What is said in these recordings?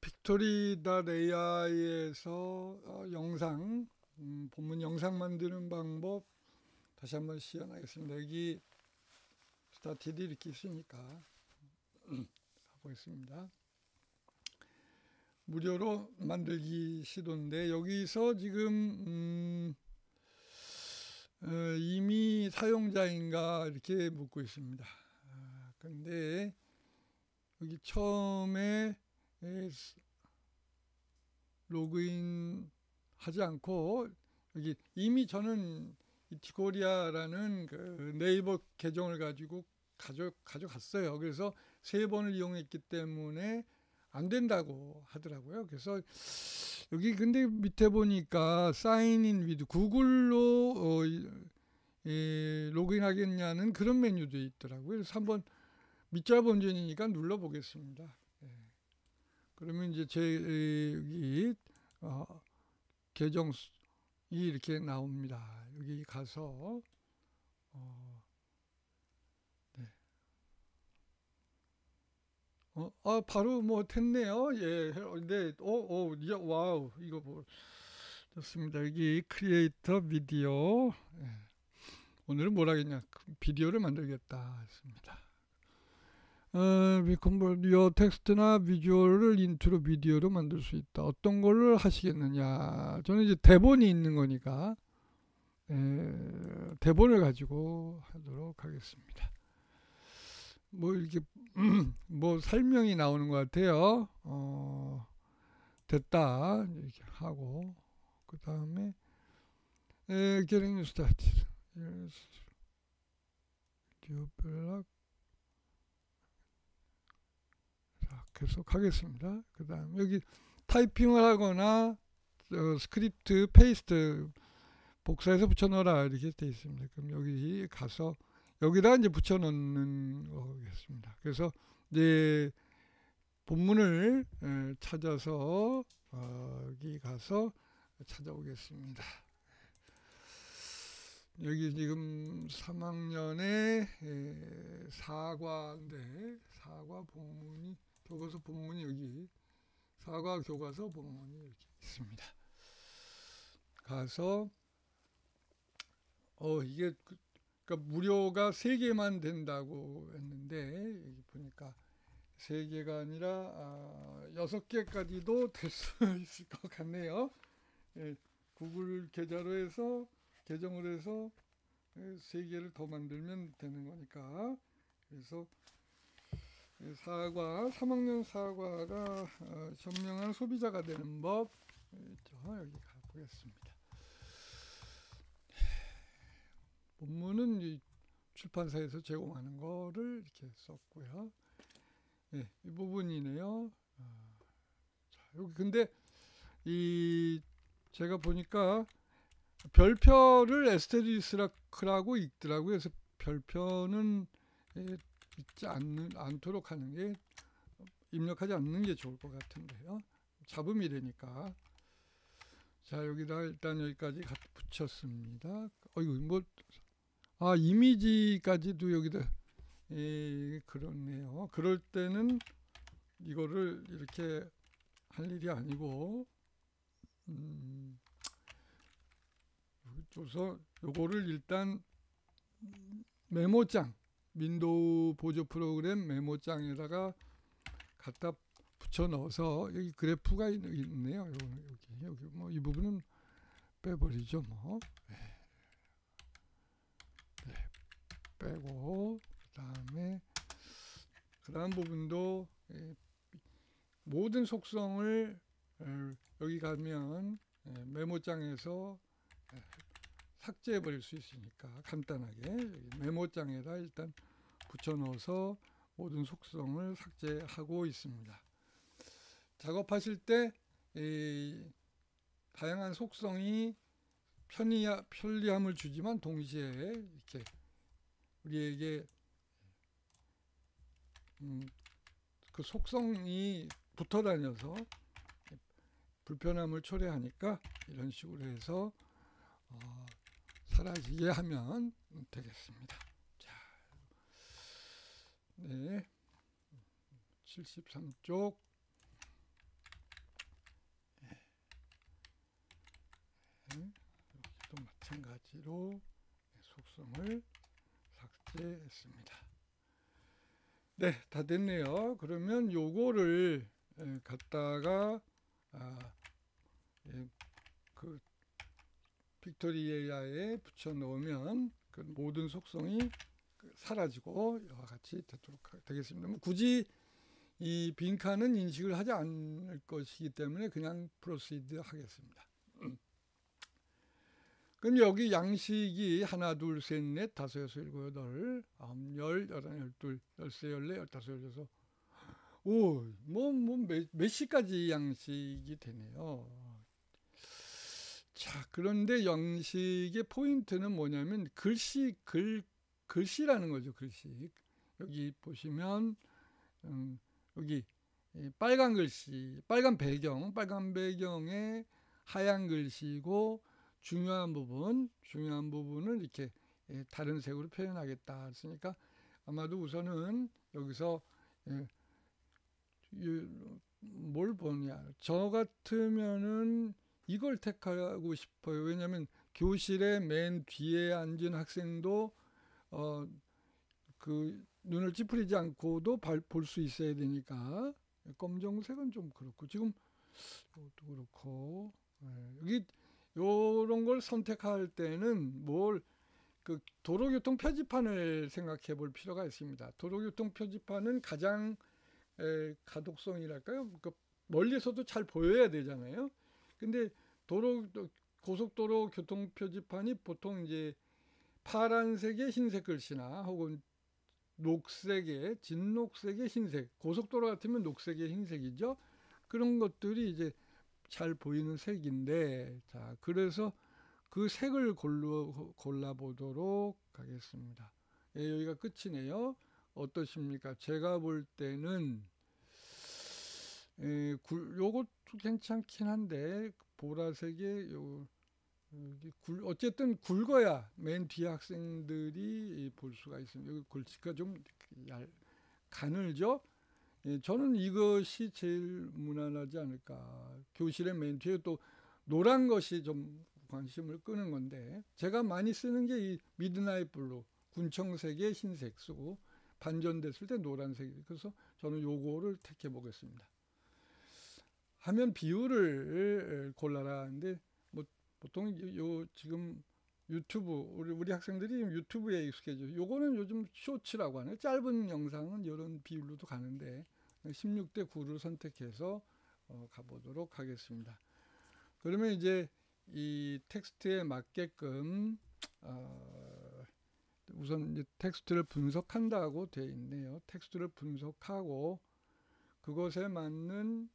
Pictory.ai에서 어, 영상 음, 본문 영상 만드는 방법 다시 한번 시연하겠습니다. 여기 started 이렇게 있으니까 가보겠습니다. 무료로 만들기 시도인데 여기서 지금 음, 어, 이미 사용자인가 이렇게 묻고 있습니다. 아, 근데 여기 처음에 로그인 하지 않고 여기 이미 저는 이티코리아라는 그 네이버 계정을 가지고 가져 가져갔어요. 그래서 세 번을 이용했기 때문에 안 된다고 하더라고요. 그래서 여기 근데 밑에 보니까 sign in with Google로 어, 예, 로그인 하겠냐는 그런 메뉴도 있더라고요. 그래서 한번 밑져야 본전이니까 눌러 보겠습니다. 예. 그러면 이제 제 어, 계정이 이렇게 나옵니다. 여기 가서 어, 네. 어, 아, 바로 뭐 됐네요. 예, 네, 오, 오, 야, 와우, 이거 뭐 좋습니다. 여기 create a video. 예. 오늘은 뭐 하겠냐, 비디오를 만들겠다 했습니다. 어, 컨버리어 텍스트나 비주얼을 인트로 비디오로 만들 수 있다. 어떤 걸로 하시겠느냐. 저는 이제 대본이 있는 거니까 에, 대본을 가지고 하도록 하겠습니다. 뭐 이렇게 뭐 설명이 나오는 것 같아요. 어, 됐다 이렇게 하고 그 다음에 getting started. 뷰블락 계속 하겠습니다. 그 다음 여기 타이핑을 하거나 어, 스크립트 paste 복사해서 붙여넣어라 이렇게 돼 있습니다. 그럼 여기 가서 여기다 이제 붙여넣는 거겠습니다. 그래서 이제 본문을 찾아서 어, 여기 가서 찾아오겠습니다. 여기 지금 3학년의 사과인데 사과 본문이 교과서 본문이 여기 사과 교과서 본문이 이렇게 있습니다. 가서 어 이게 그, 그러니까 무료가 세 개만 된다고 했는데 여기 보니까 세 개가 아니라 아, 여섯 개까지도 될 수 있을 것 같네요. 예, 구글 계좌로 해서 계정을 해서 세 개를 더 만들면 되는 거니까 그래서 사과 3학년 사과가 어, 현명한 소비자가 되는 법 있죠. 여기 가보겠습니다. 본문은 출판사에서 제공하는 거를 이렇게 썼고요. 네, 이 부분이네요. 어, 자, 여기 근데 이 제가 보니까 별표를 에스테리스라고 읽더라고요. 그래서 별표는 있지 않는, 않도록 하는 게 입력하지 않는 게 좋을 것 같은데요. 잡음이 되니까. 자 여기다 일단 여기까지 붙였습니다. 어이구 뭐 아 이미지까지도 여기다 예, 그렇네요. 그럴 때는 이거를 이렇게 할 일이 아니고 음, 줘서 요거를 일단 메모장 윈도우 보조 프로그램 메모장에다가 갖다 붙여 넣어서 여기 그래프가 있네요. 여기 여기 뭐 이 부분은 빼버리죠. 뭐 네. 네. 빼고 그다음에 그다음 부분도 예, 모든 속성을 여기 가면 예, 메모장에서 예, 삭제해 버릴 수 있으니까 간단하게 메모장에다 일단 붙여 넣어서 모든 속성을 삭제하고 있습니다. 작업하실 때 다양한 속성이 편리하, 편리함을 주지만 동시에 이렇게 우리에게 음, 그 속성이 붙어 다녀서 불편함을 초래하니까 이런 식으로 해서 어, 사라지게 하면 되겠습니다. 자, 네. 73쪽 네. 여기도 마찬가지로 속성을 삭제했습니다. 네, 다 됐네요. 그러면 요거를 갖다가 아, 예, 빅토리아에 붙여 놓으면 그 모든 속성이 그 사라지고 이와 같이 되도록 되겠습니다. 뭐 굳이 이 빈칸은 인식을 하지 않을 것이기 때문에 그냥 proceed 하겠습니다. 그럼 여기 양식이 하나, 둘, 셋, 넷, 다섯, 여섯, 일곱, 여덟, 아홉, 열, 열한, 열둘, 열세, 열네, 열다섯, 열여섯. 오, 뭐, 뭐, 몇, 몇 십 가지 양식이 되네요. 자, 그런데 양식의 포인트는 뭐냐면 글씨, 글, 글씨라는 거죠, 글씨. 여기 보시면, 음, 여기 빨간 글씨, 빨간 배경, 빨간 배경에 하얀 글씨고 중요한 부분, 중요한 부분을 이렇게 예, 다른 색으로 표현하겠다 했으니까 아마도 우선은 여기서 예, 뭘 보냐. 저 같으면은 이걸 택하고 싶어요. 왜냐하면 교실에 맨 뒤에 앉은 학생도 어, 그 눈을 찌푸리지 않고도 볼 수 있어야 되니까 검정색은 좀 그렇고 지금 이것도 그렇고 예, 여기 요런 걸 선택할 때는 뭘 그 도로교통 표지판을 생각해 볼 필요가 있습니다. 도로교통 표지판은 가장 에, 가독성이랄까요? 그 멀리서도 잘 보여야 되잖아요. 근데 도로 고속도로 교통 표지판이 보통 이제 파란색의 흰색 글씨나 혹은 녹색의 진녹색의 흰색 고속도로 같으면 녹색의 흰색이죠. 그런 것들이 이제 잘 보이는 색인데 자 그래서 그 색을 골라, 골라 보도록 하겠습니다. 예, 여기가 끝이네요. 어떠십니까? 제가 볼 때는 예, 굴, 요것도 괜찮긴 한데 보라색의 요 굴, 어쨌든 굵어야 맨 뒤에 학생들이 볼 수가 있습니다. 여기 글씨가 좀 얇, 가늘죠? 예, 저는 이것이 제일 무난하지 않을까. 교실의 맨 뒤에 또 노란 것이 좀 관심을 끄는 건데 제가 많이 쓰는 게 이 midnight blue 군청색의 흰색 쓰고 반전됐을 때 노란색 그래서 저는 요거를 택해 보겠습니다. 화면 비율을 골라라 하는데 뭐 보통 요 지금 유튜브 우리 우리 학생들이 유튜브에 익숙해져. 요거는 요즘 쇼츠라고 하네. 짧은 영상은 이런 비율로도 가는데 16대 9를 선택해서 어, 가보도록 하겠습니다. 그러면 이제 이 텍스트에 맞게끔 어, 우선 이제 텍스트를 분석한다고 되어 있네요. 텍스트를 분석하고 그것에 맞는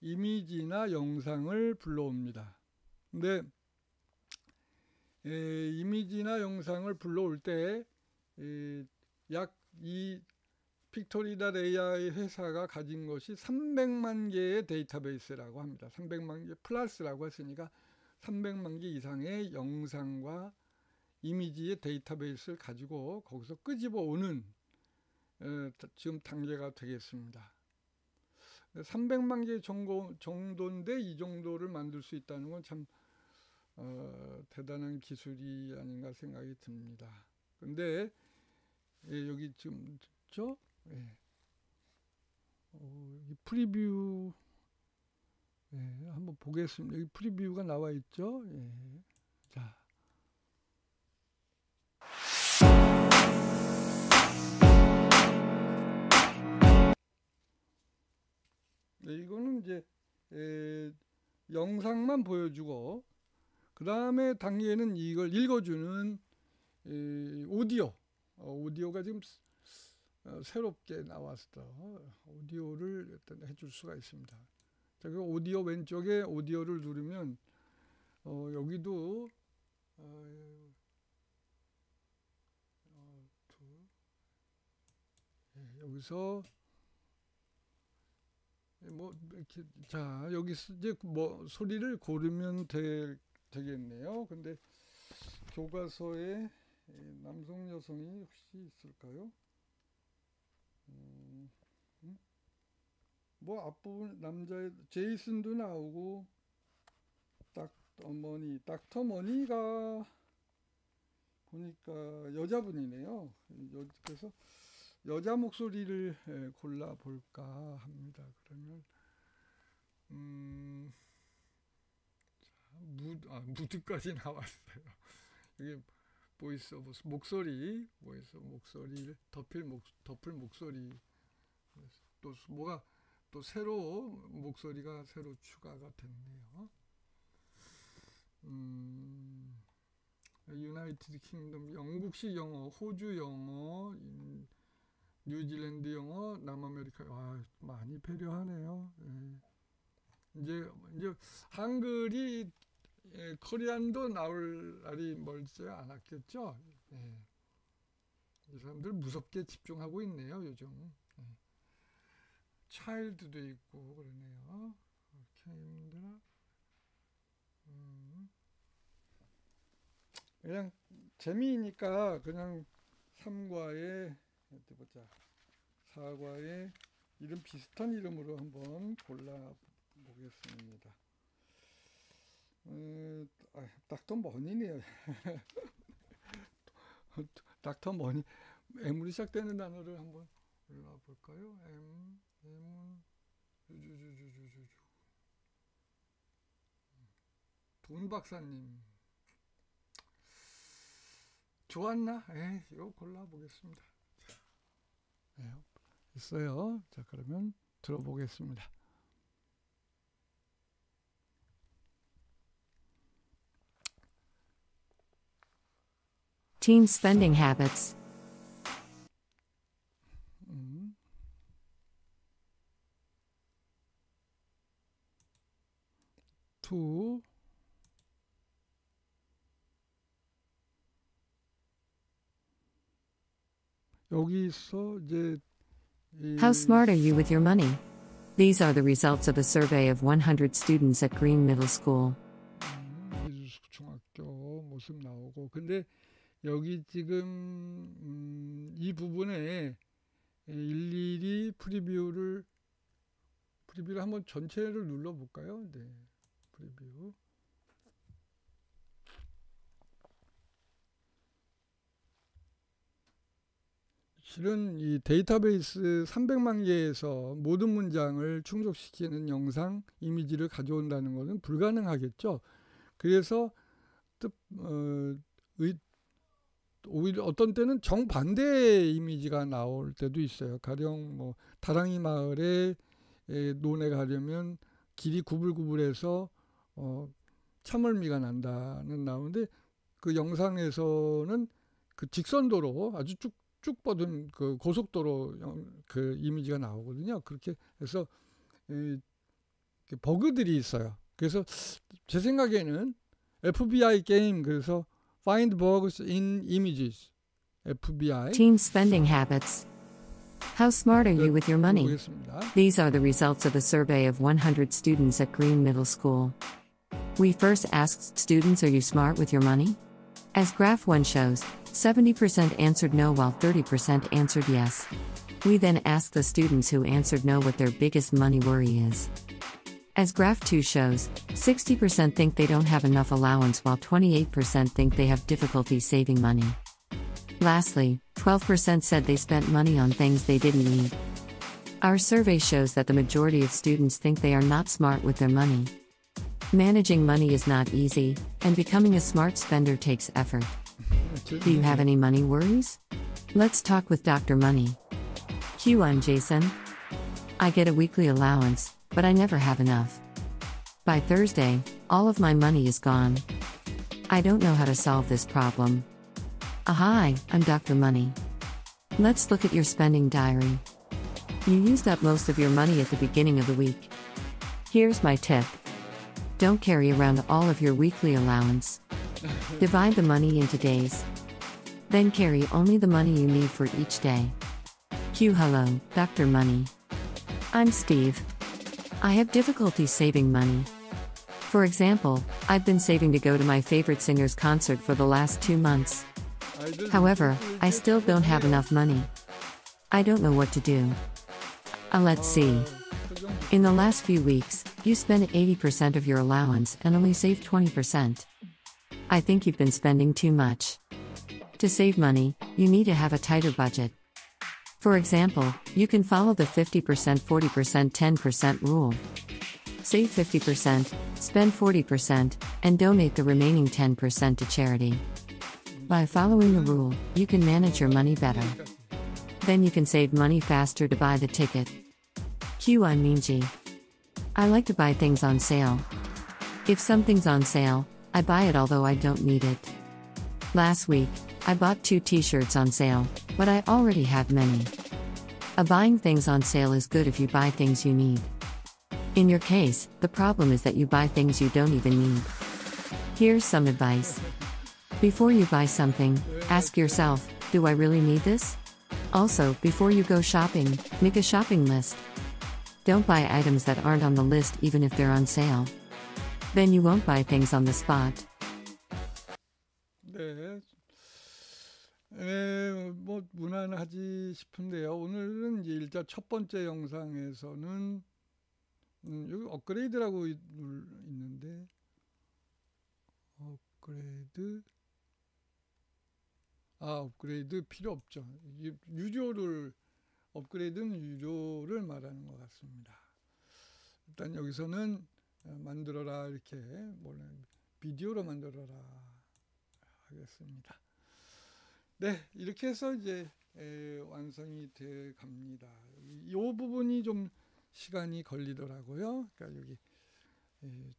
이미지나 영상을 불러옵니다. 근데 에, 이미지나 영상을 불러올 때약이 Pictory.ai 회사가 가진 것이 300만 개의 데이터베이스라고 합니다. 300만 개 플러스라고 했으니까 300만 개 이상의 영상과 이미지의 데이터베이스를 가지고 거기서 끄집어 오는 어, 지금 단계가 되겠습니다. 300만 개 정도, 정도인데 이 정도를 만들 수 있다는 건참 어, 대단한 기술이 아닌가 생각이 듭니다. 근데 예, 여기 지금 저 예. 어, 이 프리뷰 예, 한번 보겠습니다. 여기 프리뷰가 나와 있죠. 예. 네, 이거는 이제 에, 영상만 보여주고 그 다음에 단계는 이걸 읽어주는 에, 오디오 어, 오디오가 지금 어, 새롭게 나왔어. 오디오를 일단 해줄 수가 있습니다. 자, 그 오디오 왼쪽에 오디오를 누르면 어, 여기도 어, 어, 예, 여기서 뭐 이렇게 자 여기 이제 뭐 소리를 고르면 되, 되겠네요. 근데 교과서에 남성 여성이 혹시 있을까요? 음, 음? 뭐 앞부분 남자의 제이슨도 나오고 딱 어머니 닥터 머니가 보니까 여자분이네요. 여, 그래서 여자 목소리를 예, 골라 볼까 합니다. 그러면 음, 자, 무드 아, 무드까지 나왔어요. 이게 voice over 목소리, voice 목소리를 덮일 목 덮을 목소리 또 뭐가 또 새로 목소리가 새로 추가가 됐네요. 음, United Kingdom 영국식 영어, 호주 영어, 뉴질랜드 영어, 남아메리카 와 많이 배려하네요. 예. 이제 이제 한글이 예, 코리안도 나올 날이 멀지 않았겠죠. 예. 이 사람들 무섭게 집중하고 있네요 요즘. 예. 차일드도 있고 그러네요. 캠드라. 음. 그냥 재미니까 그냥 3과에 어디 보자. 4과에 이름 비슷한 이름으로 한번 골라 보겠습니다. 어, 아, 닥터 머니네요. 닥터 머니 M으로 시작되는 단어를 한번 골라 볼까요? M M 주주주주주주 돈 박사님 좋았나? 에 이거 골라 보겠습니다. 네, 있어요. 자 그러면 들어보겠습니다. Teen spending habits. 음. 투 여기서 이제 이 How smart are you with your money? These are the results of a survey of 100 students at Green Middle School. 중학교 모습 나오고 근데 여기 지금 음, 이 부분에 일일이 프리뷰를 프리뷰를 한번 전체를 눌러 볼까요? 네. 프리뷰. 실은 이 데이터베이스 300만 개에서 모든 문장을 충족시키는 영상 이미지를 가져온다는 것은 불가능하겠죠. 그래서 뜻, 어, 의, 오히려 어떤 때는 정반대의 이미지가 나올 때도 있어요. 가령 뭐 다랑이 마을에 논에 가려면 길이 구불구불해서 어, 참을미가 난다는 나오는데 그 영상에서는 그 직선도로 아주 쭉 쭉 뻗은 그 고속도로 그 이미지가 나오거든요. 그렇게 해서 이, 버그들이 있어요. 그래서 제 생각에는 FBI 게임 그래서 Find bugs in images. FBI. Teen spending habits. How smart are you with your money? 보겠습니다. These are the results of a survey of 100 students at Green Middle School. We first asked students, Are you smart with your money? As Graph 1 shows, 70% answered no while 30% answered yes. We then asked the students who answered no what their biggest money worry is. As Graph 2 shows, 60% think they don't have enough allowance while 28% think they have difficulty saving money. Lastly, 12% said they spent money on things they didn't need. Our survey shows that the majority of students think they are not smart with their money. Managing money is not easy, and becoming a smart spender takes effort. Do you have any money worries? Let's talk with Dr. Money. Q1 Jason. I get a weekly allowance, but I never have enough. By Thursday, all of my money is gone. I don't know how to solve this problem. Ah, hi, I'm Dr. Money. Let's look at your spending diary. You used up most of your money at the beginning of the week. Here's my tip don't carry around all of your weekly allowance. Divide the money into days. Then carry only the money you need for each day. Q Hello, Dr. Money. I'm Steve. I have difficulty saving money. For example, I've been saving to go to my favorite singer's concert for the last two months. However, I still don't have enough money. I don't know what to do. Uh, let's see. In the last few weeks, you spent 80% of your allowance and only saved 20%. I think you've been spending too much. To save money, you need to have a tighter budget. For example, you can follow the 50%, 40%, 10% rule. Save 50%, spend 40%, and donate the remaining 10% to charity. By following the rule, you can manage your money better. Then you can save money faster to buy the ticket. Q on Minji. I like to buy things on sale. If something's on sale, I buy it although I don't need it. Last week, I bought two t shirts on sale, but I already have many. A buying things on sale is good if you buy things you need. In your case, the problem is that you buy things you don't even need. Here's some advice. Before you buy something, ask yourself Do I really need this? Also, before you go shopping, make a shopping list. Don't buy items that aren't on the list even if they're on sale. Then you won't buy things on the spot. 네. 에, 뭐 무난하지 싶은데요. 오늘은 이제 일단 첫 번째 영상에서는 음, 여기 업그레이드라고 있는데 업그레이드 아 업그레이드 필요 없죠. 이 유료를 업그레이드는 유료를 말하는 것 같습니다. 일단 여기서는 어, 만들어라 이렇게 뭐는 비디오로 만들어라 하겠습니다. 네, 이렇게 해서 이제 에, 완성이 돼 갑니다. 이, 이 부분이 좀 시간이 걸리더라고요. 그러니까 여기 에,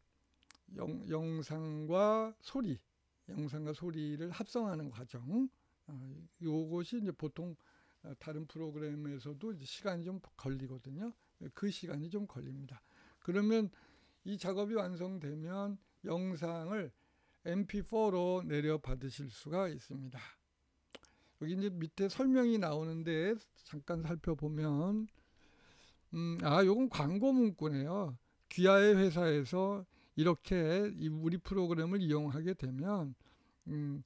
영, 영상과 소리, 영상과 소리를 합성하는 과정. 어, 요것이 이제 보통 어, 다른 프로그램에서도 시간이 좀 걸리거든요. 그 시간이 좀 걸립니다. 그러면 이 작업이 완성되면 영상을 MP4로 내려 받으실 수가 있습니다. 여기 이제 밑에 설명이 나오는데 잠깐 살펴보면 음, 아, 요건 광고 문구네요. 귀하의 회사에서 이렇게 이 우리 프로그램을 이용하게 되면 음,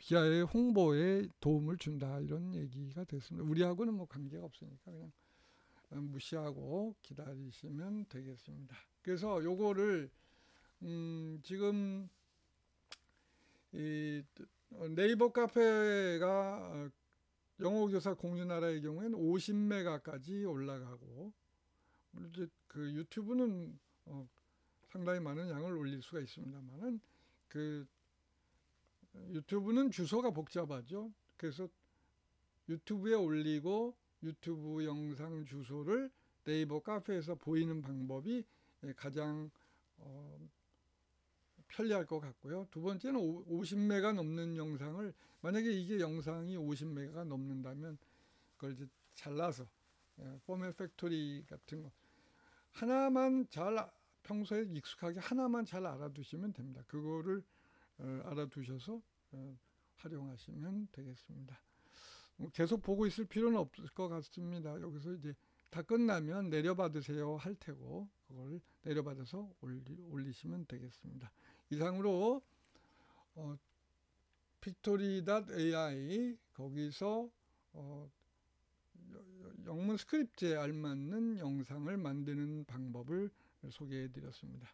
귀하의 홍보에 도움을 준다 이런 얘기가 됐습니다. 우리하고는 뭐 관계가 없으니까 그냥 어, 무시하고 기다리시면 되겠습니다. 그래서 요거를 음, 지금 이 어, 네이버 카페가 어, 영어 교사 공유나라의 경우에는 50메가까지 올라가고 이제 그 유튜브는 어, 상당히 많은 양을 올릴 수가 있습니다만은 그 유튜브는 주소가 복잡하죠. 그래서 유튜브에 올리고 유튜브 영상 주소를 네이버 카페에서 보이는 방법이 예, 가장 어, 편리할 것 같고요. 두 번째는 50메가 넘는 영상을 만약에 이게 영상이 50메가가 넘는다면 그걸 이제 잘라서 예, Format Factory 같은 거 하나만 잘 아- 평소에 익숙하게 하나만 잘 알아두시면 됩니다. 그거를 어, 알아두셔서 어, 활용하시면 되겠습니다. 뭐 계속 보고 있을 필요는 없을 것 같습니다. 여기서 이제 다 끝나면 내려받으세요 할 테고 그걸 내려받아서 올리, 올리시면 되겠습니다. 이상으로 어, Pictory.ai 거기서 어, 영문 스크립트에 알맞는 영상을 만드는 방법을 소개해 드렸습니다.